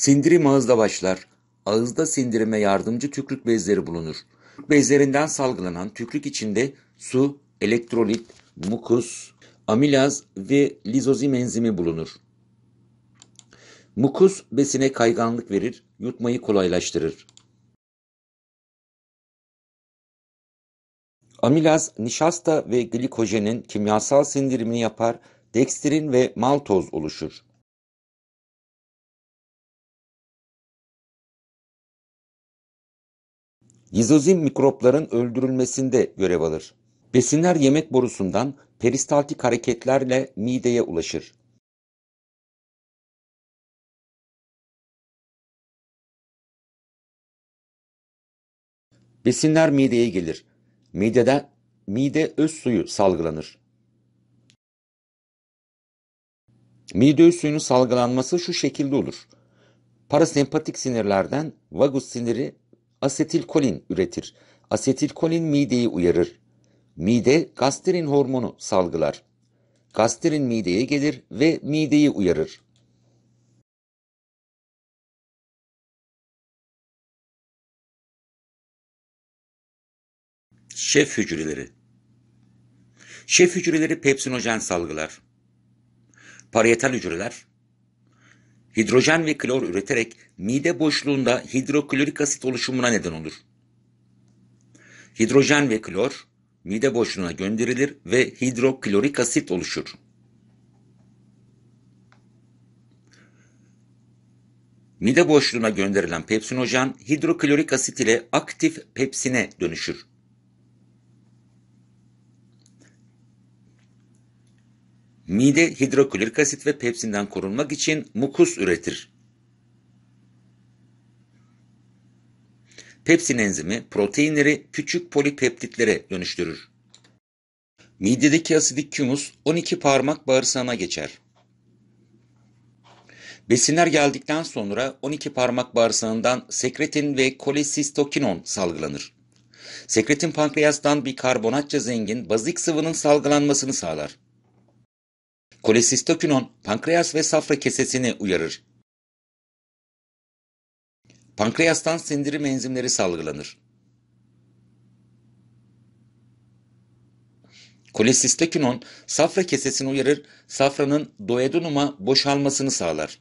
Sindirim ağızda başlar. Ağızda sindirime yardımcı tükrük bezleri bulunur. Bezlerinden salgılanan tükrük içinde su, elektrolit, mukus, amilaz ve lizozim enzimi bulunur. Mukus besine kayganlık verir, yutmayı kolaylaştırır. Amilaz, nişasta ve glikojenin kimyasal sindirimini yapar, dekstirin ve maltoz oluşur. Lizozim mikropların öldürülmesinde görev alır. Besinler yemek borusundan peristaltik hareketlerle mideye ulaşır. Besinler mideye gelir. Mideden mide öz suyu salgılanır. Mide öz suyunun salgılanması şu şekilde olur. Parasempatik sinirlerden vagus siniri asetilkolin üretir. Asetilkolin mideyi uyarır. Mide gastrin hormonu salgılar. Gastrin mideye gelir ve mideyi uyarır. Şef hücreleri Şef hücreleri pepsinojen salgılar. Parietal hücreler hidrojen ve klor üreterek mide boşluğunda hidroklorik asit oluşumuna neden olur. Hidrojen ve klor mide boşluğuna gönderilir ve hidroklorik asit oluşur. Mide boşluğuna gönderilen pepsinojen hidroklorik asit ile aktif pepsine dönüşür. Mide hidroklorik asit ve pepsinden korunmak için mukus üretir. Pepsin enzimi proteinleri küçük polipeptitlere dönüştürür. Midedeki asidik kümus 12 parmak bağırsağına geçer. Besinler geldikten sonra 12 parmak bağırsağından sekretin ve kolesistokinon salgılanır. Sekretin pankreastan bir karbonatça zengin bazik sıvının salgılanmasını sağlar. Kolesistokinon pankreas ve safra kesesini uyarır. Pankreastan sindirim enzimleri salgılanır. Kolesistokinon safra kesesini uyarır, safranın duodenuma boşalmasını sağlar.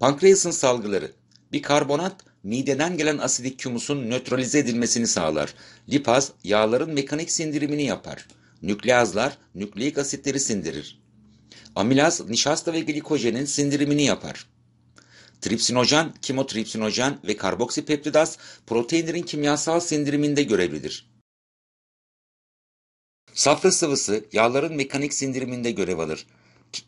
Pankreasın salgıları bir karbonat mideden gelen asidik humusun nötralize edilmesini sağlar. Lipaz yağların mekanik sindirimini yapar. Nükleazlar nükleik asitleri sindirir. Amilaz nişasta ve glikojenin sindirimini yapar. Tripsinojen, kimotripsinojen ve karboksipeptidaz proteinlerin kimyasal sindiriminde görevlidir. Safra sıvısı yağların mekanik sindiriminde görev alır.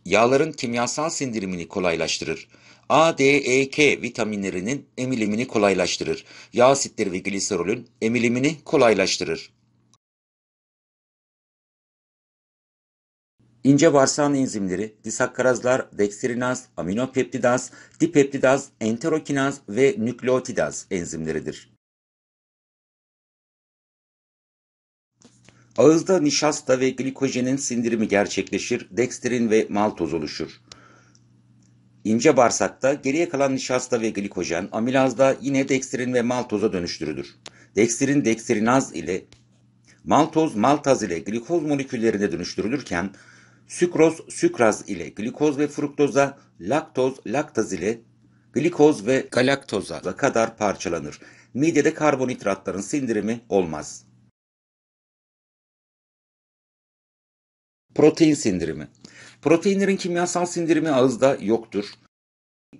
Yağların kimyasal sindirimini kolaylaştırır. A, D, E, K vitaminlerinin emilimini kolaylaştırır. Yağ asitleri ve gliserolün emilimini kolaylaştırır. İnce bağırsağın enzimleri, disakkarazlar, dekstrinaz, aminopeptidaz, dipeptidaz, enterokinaz ve nükleotidaz enzimleridir. Ağızda nişasta ve glikojenin sindirimi gerçekleşir, dekstrin ve maltoz oluşur. İnce bağırsakta geriye kalan nişasta ve glikojen amilazda yine dekstrin ve maltoza dönüştürülür. Dekstrin dekstrinaz ile maltoz maltaz ile glikoz moleküllerine dönüştürülürken sükroz sükraz ile glikoz ve fruktoza laktoz laktaz ile glikoz ve galaktoza kadar parçalanır. Midede karbonhidratların sindirimi olmaz. Protein sindirimi Proteinlerin kimyasal sindirimi ağızda yoktur.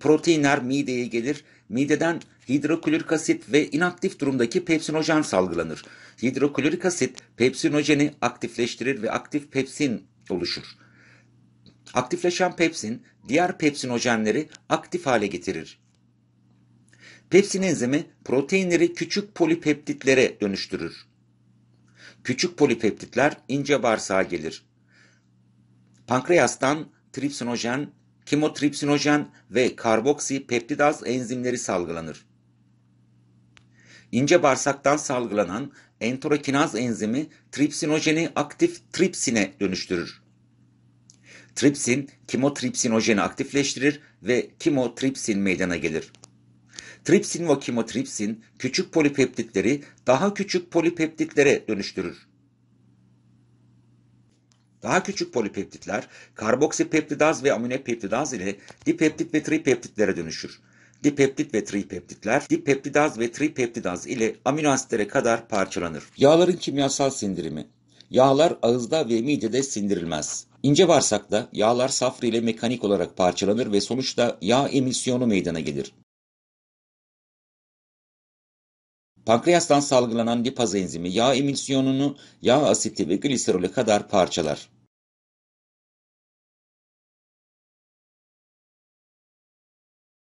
Proteinler mideye gelir. Mideden hidroklorik asit ve inaktif durumdaki pepsinojen salgılanır. Hidroklorik asit pepsinojeni aktifleştirir ve aktif pepsin oluşur. Aktifleşen pepsin diğer pepsinojenleri aktif hale getirir. Pepsin enzimi proteinleri küçük polipeptitlere dönüştürür. Küçük polipeptitler ince bağırsağa gelir. Pankreastan tripsinojen, kimotripsinojen ve karboksipeptidaz enzimleri salgılanır. İnce bağırsaktan salgılanan enterokinaz enzimi tripsinojeni aktif tripsine dönüştürür. Tripsin, kimotripsinojeni aktifleştirir ve kimotripsin meydana gelir. Tripsin ve kimotripsin küçük polipeptitleri daha küçük polipeptitlere dönüştürür. Daha küçük polipeptitler karboksipeptidaz ve aminopeptidaz ile dipeptit ve tripeptitlere dönüşür. Dipeptit ve tripeptitler dipeptidaz ve tripeptidaz ile amino asitlere kadar parçalanır. Yağların kimyasal sindirimi Yağlar ağızda ve midede sindirilmez. İnce bağırsakta yağlar safra ile mekanik olarak parçalanır ve sonuçta yağ emisyonu meydana gelir. Pankreastan salgılanan lipaz enzimi yağ emisyonunu yağ asiti ve gliserole kadar parçalar.